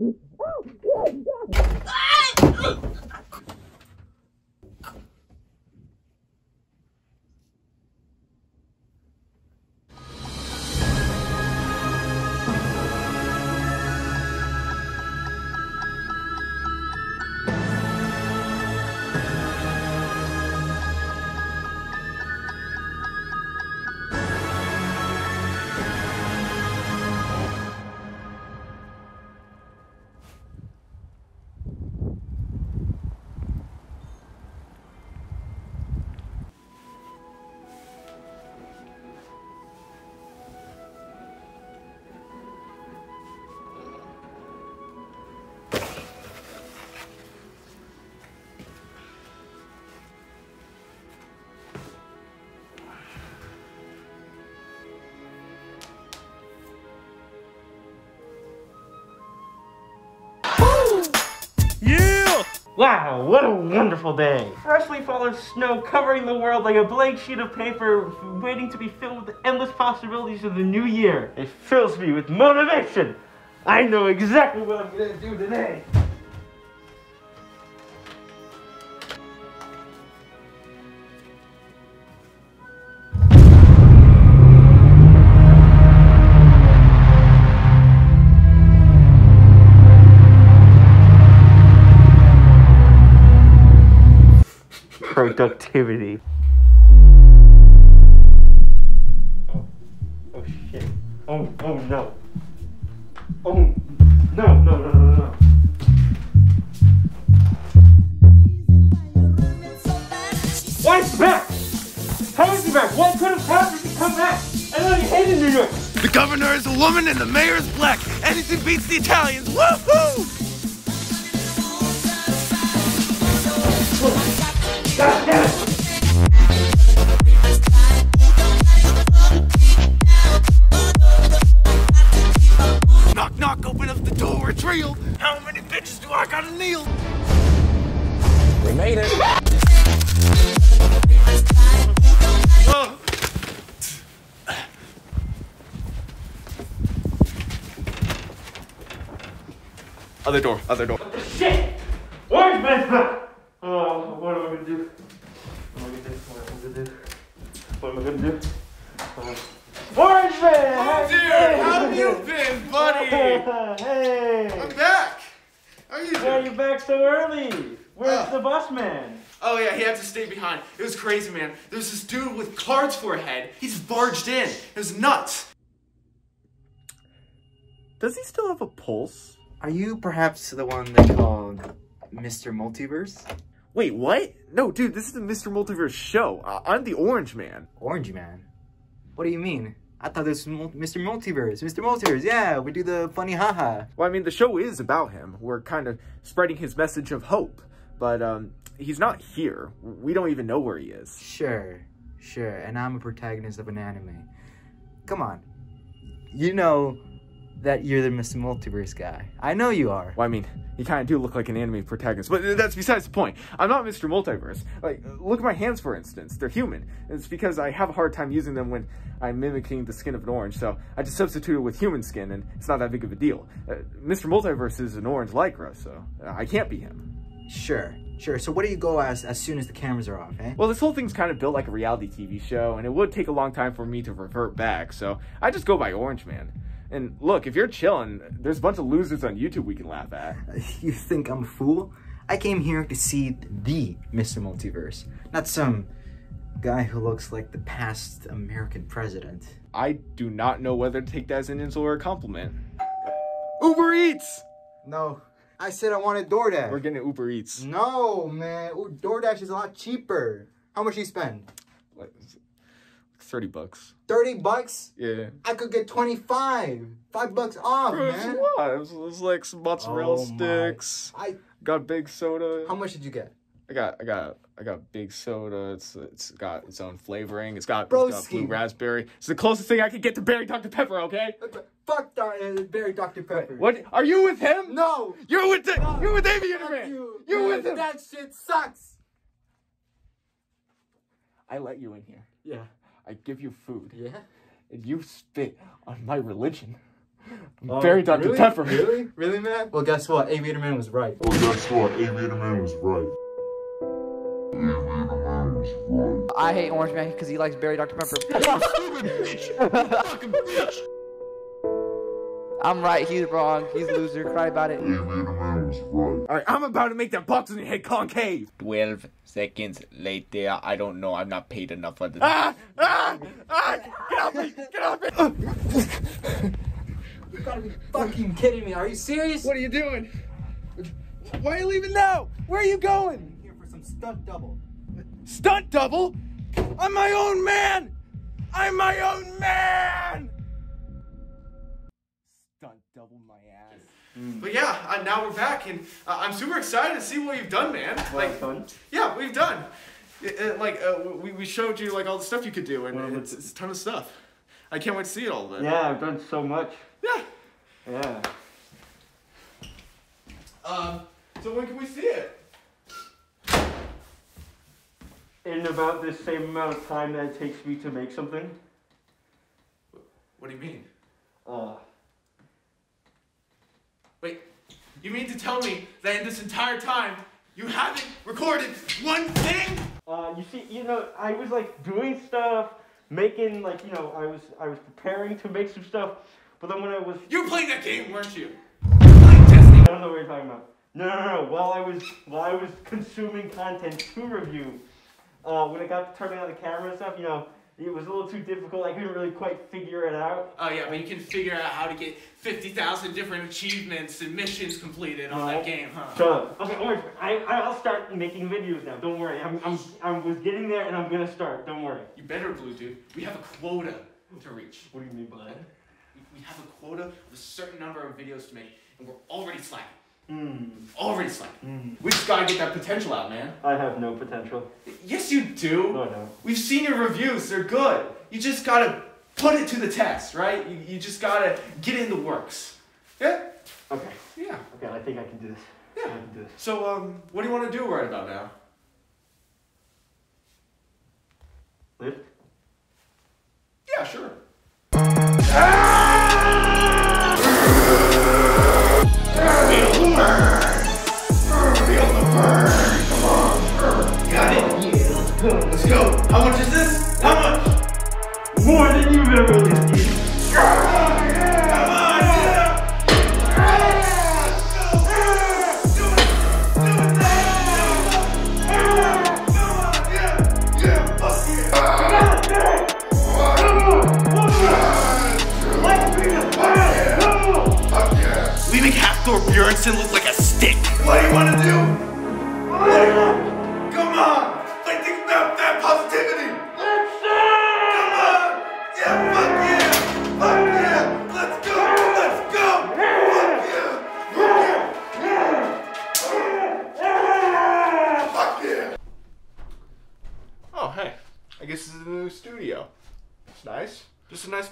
Oh, yeah! Wow, what a wonderful day! Freshly fallen snow covering the world like a blank sheet of paper, waiting to be filled with the endless possibilities of the new year. It fills me with motivation! I know exactly what I'm gonna do today! Productivity. Oh, oh shit. Oh, oh no. Oh, no, no, no, no, no. Why is he back? How is he back? What could have happened to come back? I know you hated New York. The governor is a woman and the mayor is black. Anything beats the Italians. Woohoo! Knock, knock, open up the door. It's real. How many bitches do I gotta kneel? We made it. Oh. Other door, other door. What the shit! Orange man's back! Oh, what am I gonna do? What am I gonna do? What am I gonna do? What am I gonna do? Uh, Orange man! Oh, dude, how have you been, buddy? hey! I'm back. How are you Why are you back so early? Where's Oh. the bus man? Oh yeah, he had to stay behind. It was crazy, man. There was this dude with cards for a head. He just barged in. It was nuts. Does he still have a pulse? Are you perhaps the one they called Mr. Multiverse? Wait, what? No, dude, this is the Mr. Multiverse show. I- I'm the Orange Man. Orange Man? What do you mean? I thought this was Mr. Multiverse. Mr. Multiverse, yeah, we do the funny haha. Well, I mean, the show is about him. We're kind of spreading his message of hope, but um, he's not here. We don't even know where he is. Sure, sure, and I'm a protagonist of an anime. Come on. You know that you're the Mr. Multiverse guy. I know you are. Well, I mean, you kind of do look like an anime protagonist, but that's besides the point. I'm not Mr. Multiverse. Like, look at my hands, for instance. They're human. It's because I have a hard time using them when I'm mimicking the skin of an orange, so I just substitute it with human skin, and it's not that big of a deal. Uh, Mr. Multiverse is an orange lycra, so I can't be him. Sure, sure. So what do you go as as soon as the cameras are off, eh? Well, this whole thing's kind of built like a reality TV show, and it would take a long time for me to revert back, so I just go by Orange Man. And look, if you're chilling, there's a bunch of losers on YouTube we can laugh at. You think I'm a fool? I came here to see the Mr. Multiverse, not some guy who looks like the past American president. I do not know whether to take that as an insult or a compliment. Uber Eats! No, I said I wanted DoorDash. We're getting Uber Eats. No, man. Ooh, DoorDash is a lot cheaper. How much you spend? Like, 30 bucks. 30 bucks? Yeah. I could get 25. 5 bucks off, Bro, man. lot. It was, it was like some mozzarella Oh my. sticks. I Got big soda. How much did you get? I got I got I got big soda. It's it's got its own flavoring. It's got, it's got blue raspberry. It's the closest thing I could get to berry Dr Pepper. Okay. Fuck Dar- uh, Barry Dr. Pepper. What are you with him? No. You're with the, No. you're with Aviator Fuck Man. you. You're man, with him. That shit sucks. I let you in here. Yeah. I give you food, Yeah. and you spit on my religion. Oh, very Dr. really? Pepper. Really? Really, man? Well, guess what? Aviator Man was right. Well, guess what? Aviator Man was right. Aviator Man was right. I hate Orange Man because he likes Berry Dr. Pepper. I'm right, he's wrong. He's a loser. Cry about it. Aviator Man was right. Alright, I'm about to make that box in your head concave. 12 seconds later. I don't know. I'm not paid enough for this. Ah! Ah! Ah! Get off me! Get off me! You gotta be fucking kidding me. Are you serious? What are you doing? Why are you leaving now? Where are you going? I'm here for some stunt double. Stunt double? I'm my own man! I'm my own man! Stunt double my ass. But yeah, uh, now we're back, and uh, I'm super excited to see what you've done, man. Like, fun. yeah, we've done. It- it- like, uh, we, we showed you like all the stuff you could do, and Well, it's, it's a ton of stuff. I can't wait to see it all of it. Yeah, I've done so much. Yeah. Yeah. Um. So when can we see it? In about the same amount of time that it takes me to make something. What do you mean? Uh, Wait, you mean to tell me that in this entire time you haven't recorded one thing? uh, you see, you know, I was like doing stuff, making like, you know, I was I was preparing to make some stuff, but then when I was You were playing that game, weren't you? I don't know what you're talking about. No, no, no. While I was while I was consuming content to review, uh, when it got to turning on the camera and stuff, you know, it was a little too difficult. I couldn't really quite figure it out. Oh yeah, but you can figure out how to get 50,000 different achievements and missions completed on that game, huh? Shut up. Okay, Orange, I I'll start making videos now. Don't worry. I'm I'm I was getting there and I'm gonna start. Don't worry. You better, Blue Dude. We have a quota to reach. What do you mean by that? We- We have a quota of a certain number of videos to make, and we're already slacking. Hmm. Already slacking. We just gotta get that potential out, man. I have no potential. Yes, you do. No, I don't. We've seen your reviews, they're good. You just gotta put it to the test, right? You, you just gotta get in the works. Yeah? Okay. Yeah. Okay, I think I can do this. Yeah. I can do this. So, um, what do you wanna do right about now? Lift.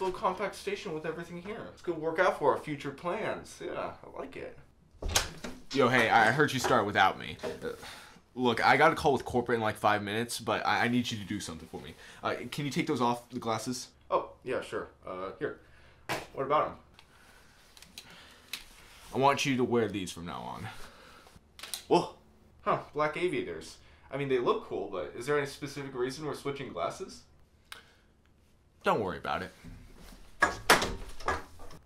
Little compact station with everything here. It's gonna work out for our future plans. Yeah, I like it. Yo, hey, I heard you start without me. Uh, look, I got a call with corporate in like five minutes, but I, I need you to do something for me. Uh, can you take those off, the glasses? Oh, yeah, sure. Uh, here. What about them? I want you to wear these from now on. Whoa. Huh, black aviators. I mean, they look cool, but is there any specific reason we're switching glasses? Don't worry about it.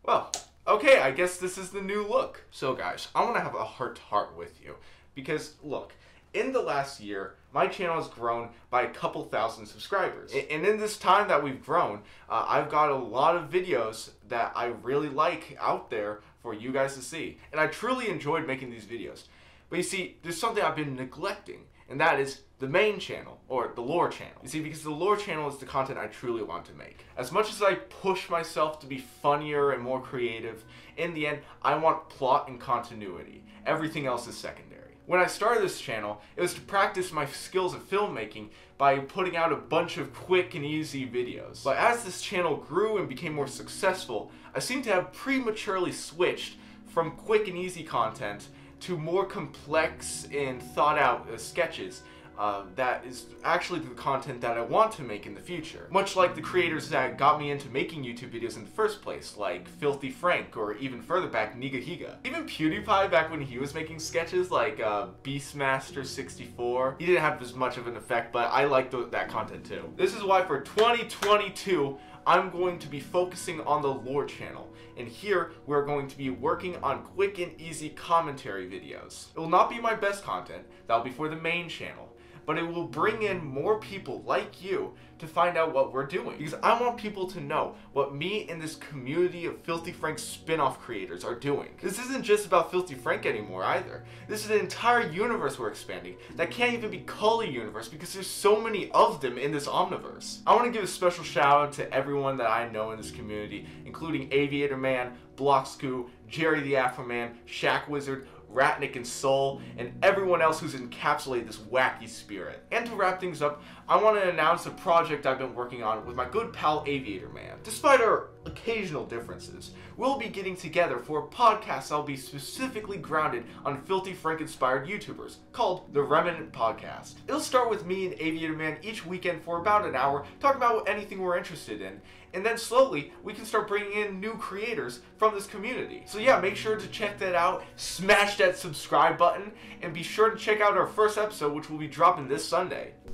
Well, okay, I guess this is the new look. So, guys, I want to have a heart to heart with you. Because, look, in the last year, my channel has grown by a couple thousand subscribers. And in this time that we've grown, uh, I've got a lot of videos that I really like out there for you guys to see. And I truly enjoyed making these videos. But you see, there's something I've been neglecting, and that is the main channel, or the lore channel. You see, because the lore channel is the content I truly want to make. As much as I push myself to be funnier and more creative, in the end, I want plot and continuity. Everything else is secondary. When I started this channel, it was to practice my skills of filmmaking by putting out a bunch of quick and easy videos. But as this channel grew and became more successful, I seem to have prematurely switched from quick and easy content to more complex and thought out uh, sketches uh, that is actually the content that I want to make in the future. Much like the creators that got me into making YouTube videos in the first place, like Filthy Frank, or even further back, Nigahiga. Even PewDiePie back when he was making sketches like uh, Beastmaster64, he didn't have as much of an effect, but I like that content too. This is why for 2022, I'm going to be focusing on the lore channel. And here, we're going to be working on quick and easy commentary videos. It will not be my best content, that'll be for the main channel but it will bring in more people like you to find out what we're doing. Because I want people to know what me and this community of Filthy Frank spin-off creators are doing. This isn't just about Filthy Frank anymore either. This is an entire universe we're expanding that can't even be called a universe because there's so many of them in this omniverse. I want to give a special shout out to everyone that I know in this community, including Aviator Man, Bloxku, Jerry the Afro Man, Shack Wizard, Ratnik and Soul, and everyone else who's encapsulated this wacky spirit. And to wrap things up, I want to announce a project I've been working on with my good pal Aviator Man. Despite our occasional differences, we'll be getting together for a podcast that'll be specifically grounded on filthy Frank-inspired YouTubers, called The Remnant Podcast. It'll start with me and Aviator Man each weekend for about an hour, talking about anything we're interested in, and then slowly we can start bringing in new creators from this community. So yeah, make sure to check that out, smash that subscribe button, and be sure to check out our first episode, which will be dropping this Sunday.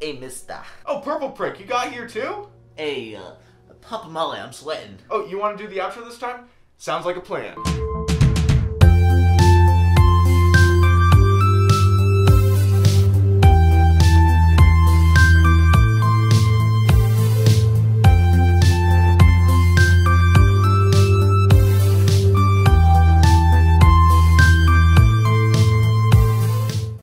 Hey, mister. Oh, Purple Prick, you got here too? Hey, uh, Papa Molly, I'm sweating. Oh, you want to do the outro this time? Sounds like a plan.